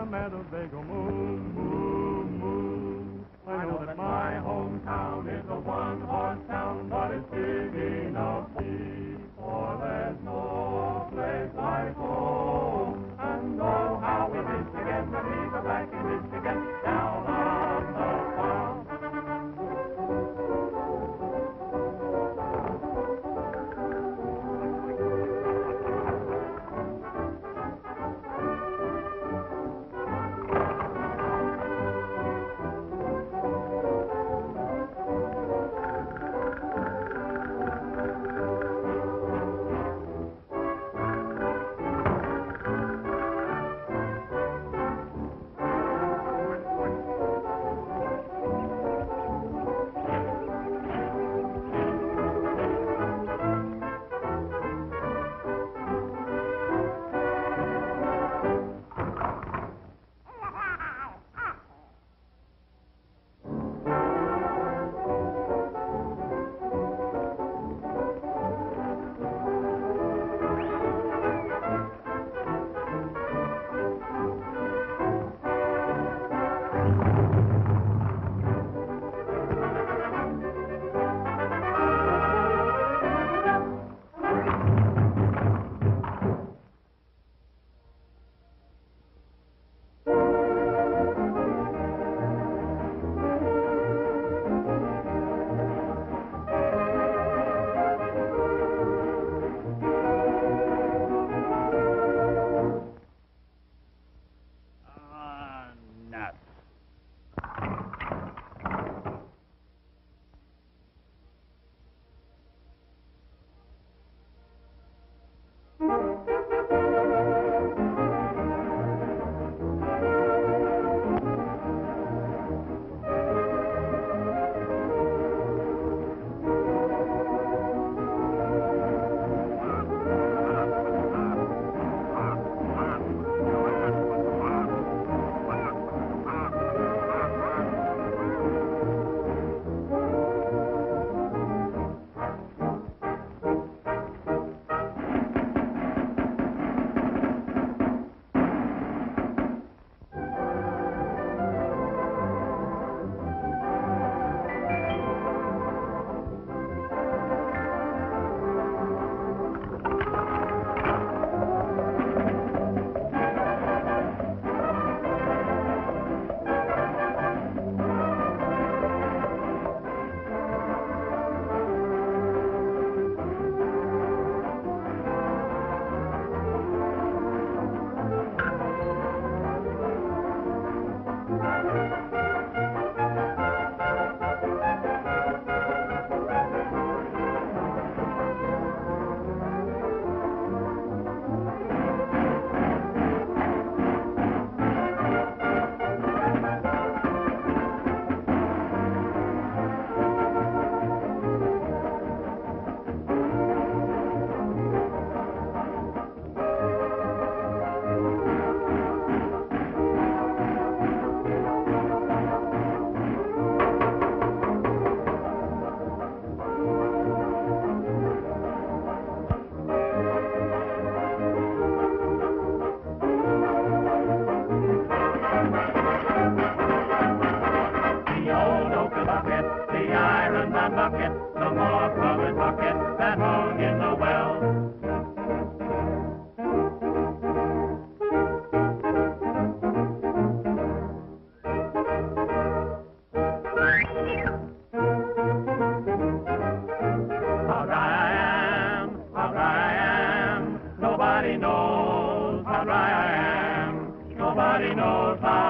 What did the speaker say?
the meadows they go moo, moo, moo. I know that my hometown is a one-horse town, but it's big enough nobody knows how.